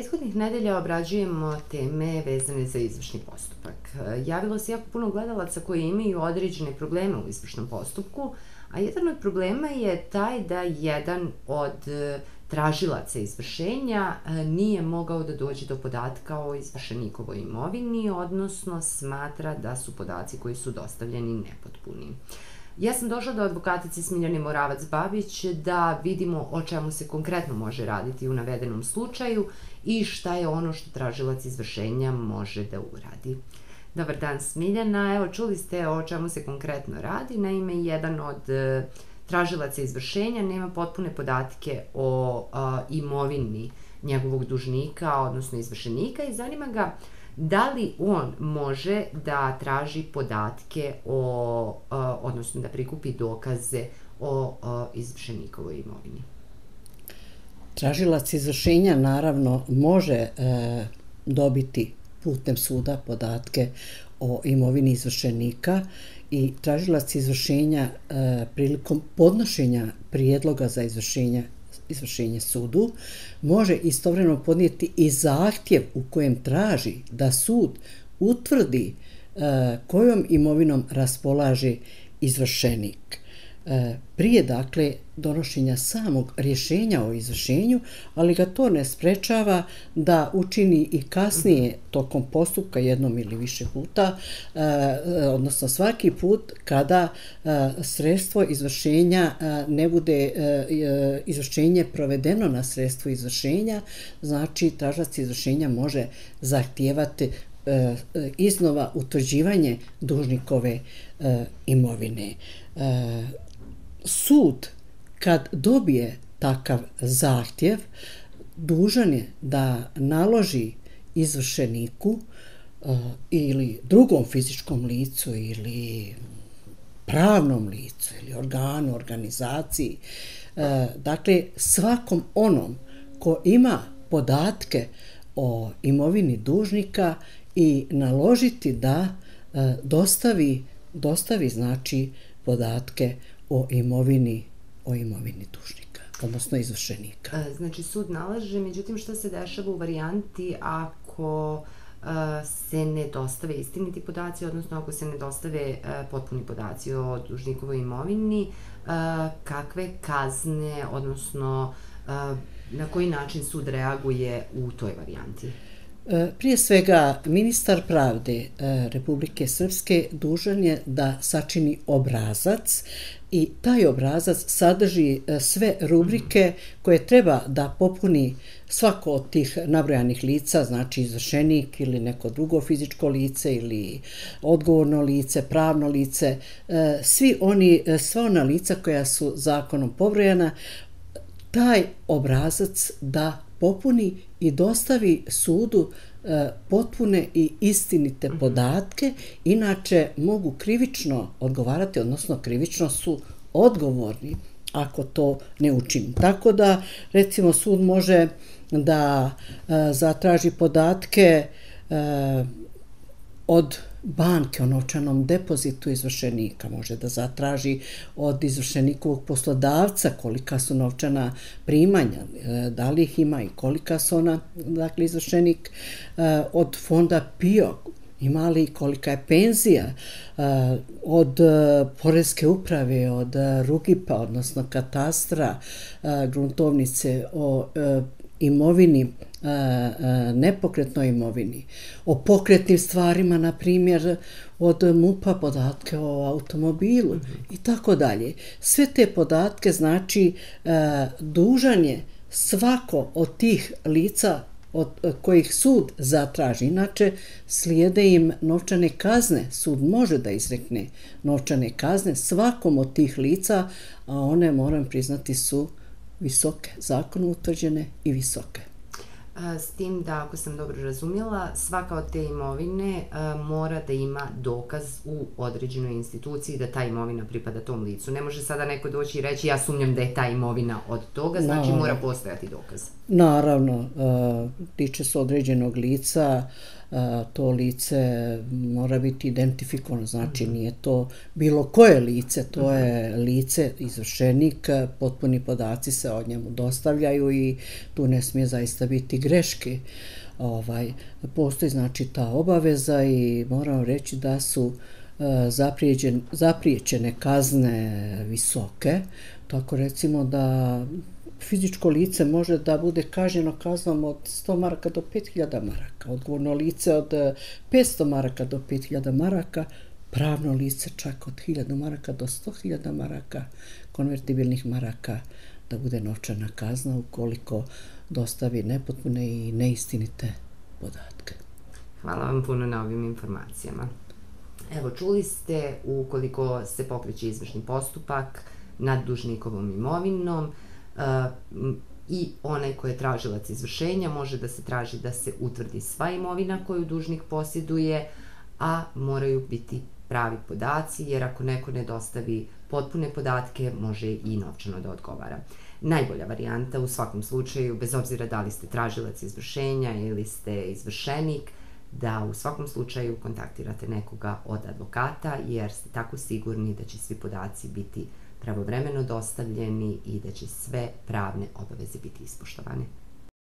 Prethodnih nedelja obrađujemo teme vezane za izvršni postupak. E, Javilo se jako puno gledalaca koji imaju određene probleme u izvršnom postupku, a jedan od problema je taj da jedan od e, tražilaca izvršenja e, nije mogao da dođe do podatka o izvršenikovoj imovini, odnosno smatra da su podaci koji su dostavljeni nepotpuni. Ja sam došla do advokatice Smiljane Moravac-Babić da vidimo o čemu se konkretno može raditi u navedenom slučaju i šta je ono što tražilac izvršenja može da uradi. Dobar dan Smiljana, evo čuli ste o čemu se konkretno radi, naime jedan od e, tražilaca izvršenja nema potpune podatke o a, imovini njegovog dužnika, odnosno izvršenika i zanima ga da li on može da traži podatke o, e, odnosno da prikupi dokaze o e, o izvršenikovoj imovini. Tražilac izvršenja naravno može e, dobiti putem suda podatke o imovini izvršenika i tražilac izvršenja e, prilikom podnošenja prijedloga za izvršenje izvršenje sudu, može istovremeno podnijeti i zahtjev u kojem traži da sud utvrdi e, kojom imovinom raspolaže izvršenik. E, prije dakle donošenja samog rješenja o izvršenju, ali ga to ne sprečava da učini i kasnije tokom postupka jednom ili više puta, e, e, odnosno svaki put kada sredstvo izvršenja ne bude izvršenje provedeno na sredstvo izvršenja, znači tražac izvršenja može zahtijevati E, iznova utvrđivanje dužnikove e, imovine. E, sud kad dobije takav zahtjev dužan je da naloži izvršeniku ili drugom fizičkom licu ili pravnom licu ili organu, organizaciji, dakle svakom onom ko ima podatke o imovini dužnika i naložiti da e, dostavi dostavi znači podatke o imovini o imovini dužnika, odnosno izvršenika. E, znači, sud nalaže, međutim, što se dešava u varijanti ako e, se ne dostave istiniti podaci, odnosno ako se ne dostave potpuni podaci o dužnikovoj imovini, kakve kazne, odnosno na koji način sud reaguje u toj varijanti? E, prije svega, ministar pravde e, Republike Srpske dužan je da sačini obrazac i taj obrazac sadrži e, sve rubrike koje treba da popuni svako od tih nabrojanih lica, znači izvršenik ili neko drugo fizičko lice ili odgovorno lice, pravno lice, svi oni, sva ona lica koja su zakonom pobrojana, taj obrazac da popuni i dostavi sudu E, potpune i istinite mhm. podatke, inače mogu krivično odgovarati, odnosno krivično su odgovorni ako to ne učini. Tako da, recimo, sud može da e, zatraži podatke e, od banke o novčanom depozitu izvršenika, može da zatraži od izvršenikovog poslodavca kolika su novčana primanja, e, da li ih ima i kolika su ona, dakle, izvršenik e, od fonda PIO, ima li kolika je penzija e, od Poreske uprave, od Rugipa, odnosno katastra, gruntovnice o imovini, E, e, nepokretnoj imovini, o pokretnim stvarima, na primjer, od MUPA podatke o automobilu i tako dalje. Sve te podatke znači e, dužan je svako od tih lica od kojih sud zatraži. Inače, slijede im novčane kazne. Sud može da izrekne novčane kazne svakom od tih lica, a one, moram priznati, su visoke, zakonom utvrđene i visoke. S tim da, ako sam dobro razumjela, svaka od te imovine mora da ima dokaz u određenoj instituciji da ta imovina pripada tom licu. Ne može sada neko doći i reći ja sumnjam da je ta imovina od toga, znači Naravno. mora postojati dokaz. Naravno, tiče se određenog lica, to lice mora biti identifikovano, znači nije to bilo koje lice, to je lice izvršenik, potpuni podaci se od njemu dostavljaju i tu ne smije zaista biti greške. Ovaj, postoji znači ta obaveza i moram reći da su e, zapriječene kazne visoke, tako recimo da fizičko lice može da bude kažnjeno kaznom od 100 maraka do 5000 maraka, odgovorno lice od eh, 500 maraka do 5000 maraka, pravno lice čak od 1000 maraka do 100.000 maraka konvertibilnih maraka da bude novčana kazna ukoliko dostavi nepotpune i neistinite podatke. Hvala vam puno na ovim informacijama. Evo, čuli ste ukoliko se pokreće izvršni postupak nad dužnikovom imovinom, Eh, i onaj koji je tražilac izvršenja može da se traži da se utvrdi sva imovina koju dužnik posjeduje, a moraju biti pravi podaci, jer ako neko ne dostavi potpune podatke, može i novčano da odgovara. Najbolja varijanta u svakom slučaju, bez obzira da li ste tražilac izvršenja ili ste izvršenik, da u svakom slučaju kontaktirate nekoga od advokata, jer ste tako sigurni da će svi podaci biti pravovremeno dostavljeni i da će sve pravne obaveze biti ispoštovane.